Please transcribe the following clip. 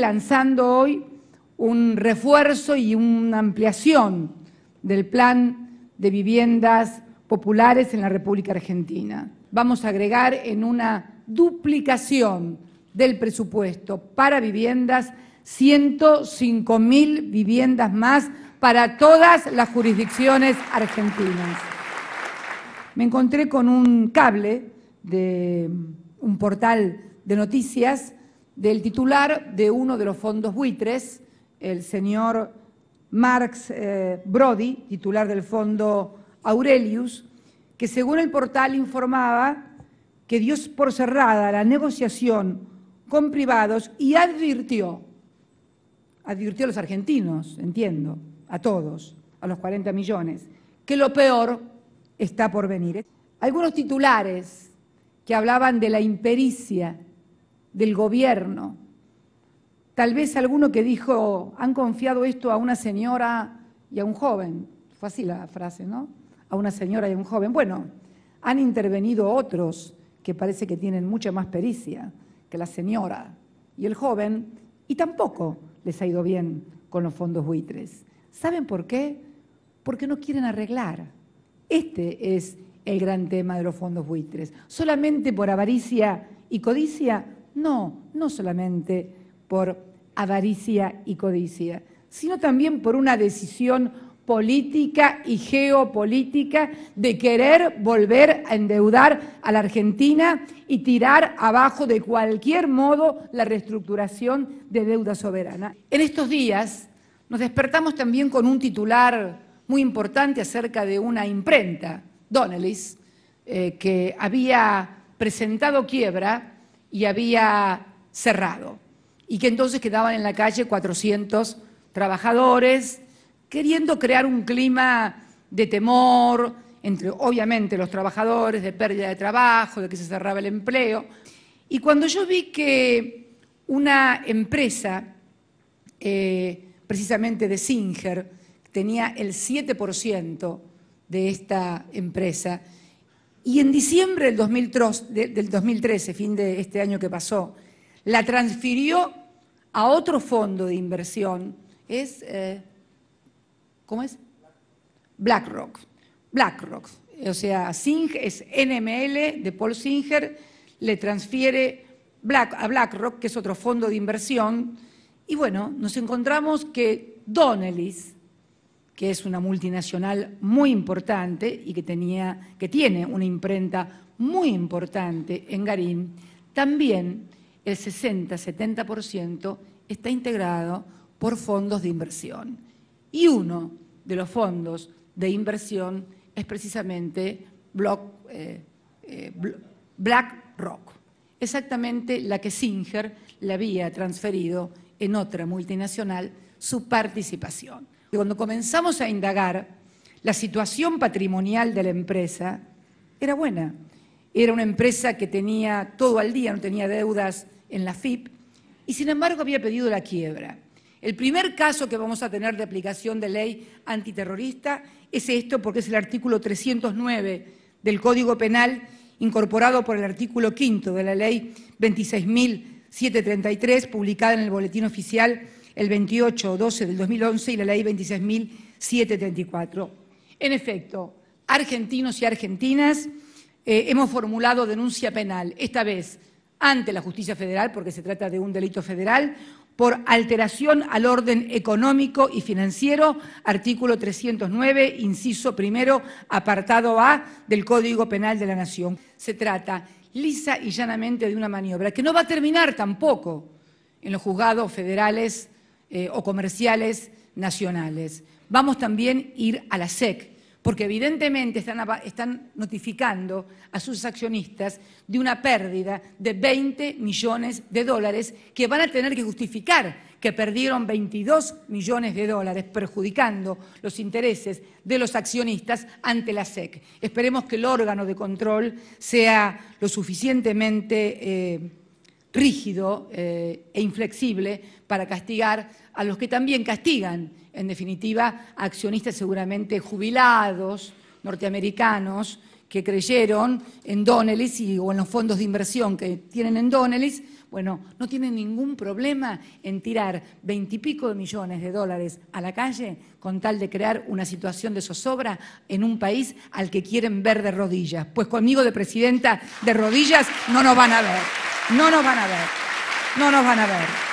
lanzando hoy un refuerzo y una ampliación del plan de viviendas populares en la República Argentina. Vamos a agregar en una duplicación del presupuesto para viviendas 105 mil viviendas más para todas las jurisdicciones argentinas. Me encontré con un cable de un portal de noticias del titular de uno de los fondos buitres, el señor Marx eh, Brody, titular del fondo Aurelius, que según el portal informaba que dio por cerrada la negociación con privados y advirtió, advirtió a los argentinos, entiendo, a todos, a los 40 millones, que lo peor está por venir. Algunos titulares que hablaban de la impericia del gobierno, tal vez alguno que dijo, han confiado esto a una señora y a un joven, fue así la frase, ¿no? A una señora y a un joven. Bueno, han intervenido otros que parece que tienen mucha más pericia que la señora y el joven, y tampoco les ha ido bien con los fondos buitres. ¿Saben por qué? Porque no quieren arreglar. Este es el gran tema de los fondos buitres. ¿Solamente por avaricia y codicia? No, no solamente por avaricia y codicia, sino también por una decisión política y geopolítica de querer volver a endeudar a la Argentina y tirar abajo de cualquier modo la reestructuración de deuda soberana. En estos días nos despertamos también con un titular muy importante acerca de una imprenta, Donnellys, eh, que había presentado quiebra y había cerrado, y que entonces quedaban en la calle 400 trabajadores, queriendo crear un clima de temor entre, obviamente, los trabajadores, de pérdida de trabajo, de que se cerraba el empleo. Y cuando yo vi que una empresa, eh, precisamente de Singer, tenía el 7% de esta empresa, y en diciembre del, 2013, fin de este año que pasó, la transfirió a otro fondo de inversión, es... Eh, ¿Cómo es? BlackRock. BlackRock. O sea, Sing es NML de Paul Singer, le transfiere a BlackRock, que es otro fondo de inversión, y bueno, nos encontramos que Donnellys, que es una multinacional muy importante y que, tenía, que tiene una imprenta muy importante en Garín, también el 60-70% está integrado por fondos de inversión. Y uno de los fondos de inversión es precisamente eh, eh, BlackRock, exactamente la que Singer le había transferido en otra multinacional su participación. Cuando comenzamos a indagar, la situación patrimonial de la empresa era buena. Era una empresa que tenía todo al día, no tenía deudas en la FIP, y sin embargo había pedido la quiebra. El primer caso que vamos a tener de aplicación de ley antiterrorista es esto, porque es el artículo 309 del Código Penal, incorporado por el artículo quinto de la ley 26.733, publicada en el Boletín Oficial el 28-12 del 2011 y la ley 26.734. En efecto, argentinos y argentinas eh, hemos formulado denuncia penal, esta vez ante la justicia federal, porque se trata de un delito federal, por alteración al orden económico y financiero, artículo 309, inciso primero, apartado A del Código Penal de la Nación. Se trata lisa y llanamente de una maniobra que no va a terminar tampoco en los juzgados federales eh, o comerciales nacionales. Vamos también a ir a la SEC, porque evidentemente están, notificando a sus accionistas de una pérdida de 20 millones de dólares que van a tener que justificar que perdieron 22 millones de dólares, perjudicando los intereses de los accionistas ante la SEC. Esperemos que el órgano de control sea lo suficientemente eh, rígido eh, e inflexible para castigar a los que también castigan en definitiva, accionistas seguramente jubilados, norteamericanos, que creyeron en Donelis y, o en los fondos de inversión que tienen en Donelis, bueno, no tienen ningún problema en tirar veintipico de millones de dólares a la calle con tal de crear una situación de zozobra en un país al que quieren ver de rodillas. Pues conmigo de presidenta de rodillas no nos van a ver, no nos van a ver, no nos van a ver.